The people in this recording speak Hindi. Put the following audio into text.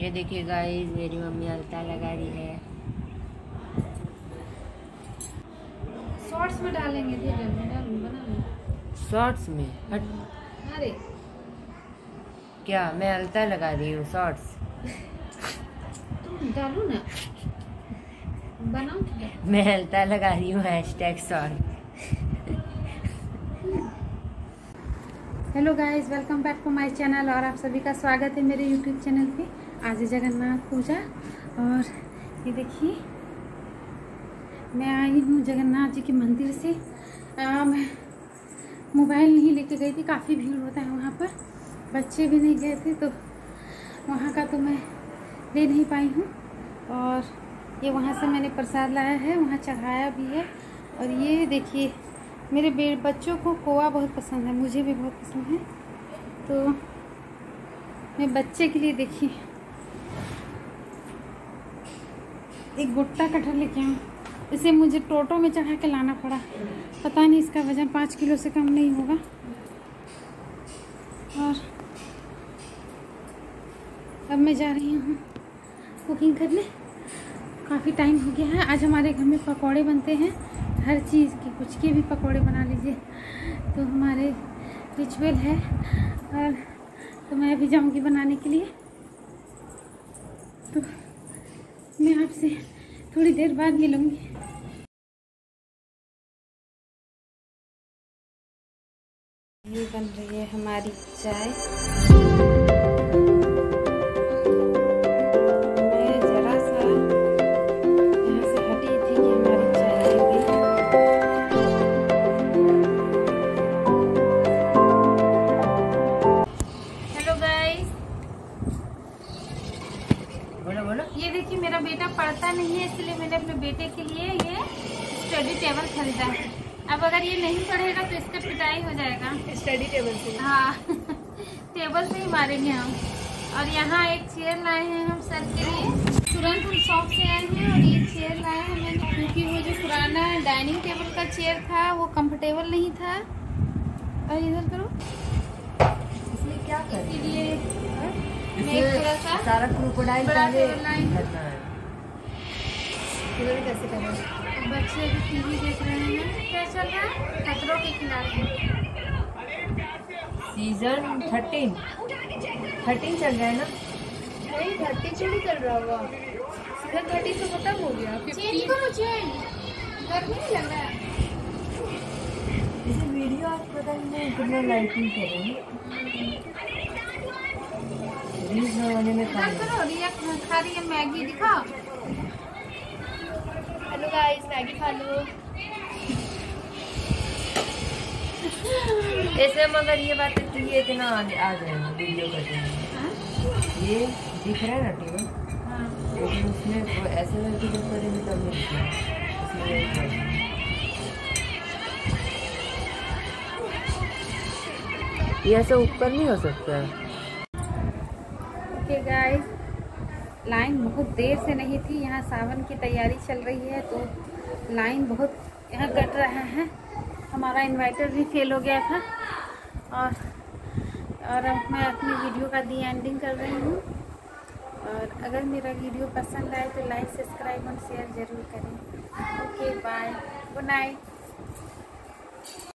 ये देखिए गाइस मेरी मम्मी अलता लगा रही है। शॉर्ट्स में डालेंगे धीरे डालू बना शॉर्ट्स में? हट। अरे। क्या? मैं अलता लगा रही हूँ शॉर्ट्स तुम डालो ना। बनाओ मैं अलता लगा रही हूँ hash tag short hello guys welcome back to my channel और आप सभी का स्वागत है मेरे यूट्यूब चैनल पे। आज जगन्नाथ पूजा और ये देखिए मैं आई हूँ जगन्नाथ जी के मंदिर से। आ, मैं मोबाइल नहीं लेके गई थी काफ़ी भीड़ होता है वहाँ पर। बच्चे भी नहीं गए थे तो वहाँ का तो मैं ले नहीं पाई हूँ। और ये वहाँ से मैंने प्रसाद लाया है वहाँ चढ़ाया भी है। और ये देखिए मेरे बे बच्चों को खोआ बहुत पसंद है मुझे भी बहुत पसंद है। तो मैं बच्चे के लिए देखिए एक गुट्टा कटहल लेके आऊँ। इसे मुझे टोटो में चढ़ा के लाना पड़ा। पता नहीं इसका वज़न पाँच किलो से कम नहीं होगा। और अब मैं जा रही हूँ कुकिंग करने। काफ़ी टाइम हो गया है। आज हमारे घर में पकौड़े बनते हैं। हर चीज़ के, कुछ के भी पकौड़े बना लीजिए। तो हमारे रिचुअल है। और तो मैं अभी जाऊँगी बनाने के लिए। तो मैं आपसे थोड़ी देर बाद मिलूँगी। ये बन रही है हमारी चाय। ये देखिए मेरा बेटा पढ़ता नहीं है इसलिए मैंने अपने बेटे के लिए ये स्टडी टेबल खरीदा है। अब अगर ये नहीं पढ़ेगा तो इसका पिटाई हो जाएगा। स्टडी टेबल से। हाँ टेबल से ही मारेंगे हम। और यहाँ एक चेयर लाए हैं हम सर के लिए। तुरंत हम शॉप से आए हैं और ये चेयर लाए हैं मैंने क्योंकि वो जो पुराना डाइनिंग टेबल का चेयर था वो कंफर्टेबल नहीं था। और इधर करो। इसमें क्या करें? इसीलिए सारा क्रोकोडाइल पहले। करना है। इधर कैसे करें बच्चे भी टीवी देख रहे हैं। क्या चल रहा है? खतरों के खिलाफ सीज़न थर्टीन थर्टीन चल रहा है ना? नहीं थर्टी से नहीं चल रहा हुआ सीज़न थर्टी तो खत्म हो गया। चेंज करो चेंज गर्मी नहीं लग रहा है। इसे वीडियो आज पता नहीं कितना लाइटिंग करेंगे। बनाने में खा रही है मैगी दिखाओ। हेलो गाइस मैगी खा लो। ऐसे मगर ये बात है ये इतना आ आ जाएगा वीडियो करते हैं। ये दिख रहा है ना टेबल हाँ। लेकिन उसमें वो ऐसे करके जब करेंगे तब नहीं ये कर रहे हैं। ये ऐसे ऊपर नहीं हो सकता। ओके गाइस लाइन बहुत देर से नहीं थी, यहाँ सावन की तैयारी चल रही है तो लाइन बहुत यहाँ कट रहा है। हमारा इन्वर्टर भी फेल हो गया था। और और अब मैं अपनी वीडियो का दी एंडिंग कर रही हूँ। और अगर मेरा वीडियो पसंद आए तो लाइक सब्सक्राइब और शेयर ज़रूर करें। Okay bye good night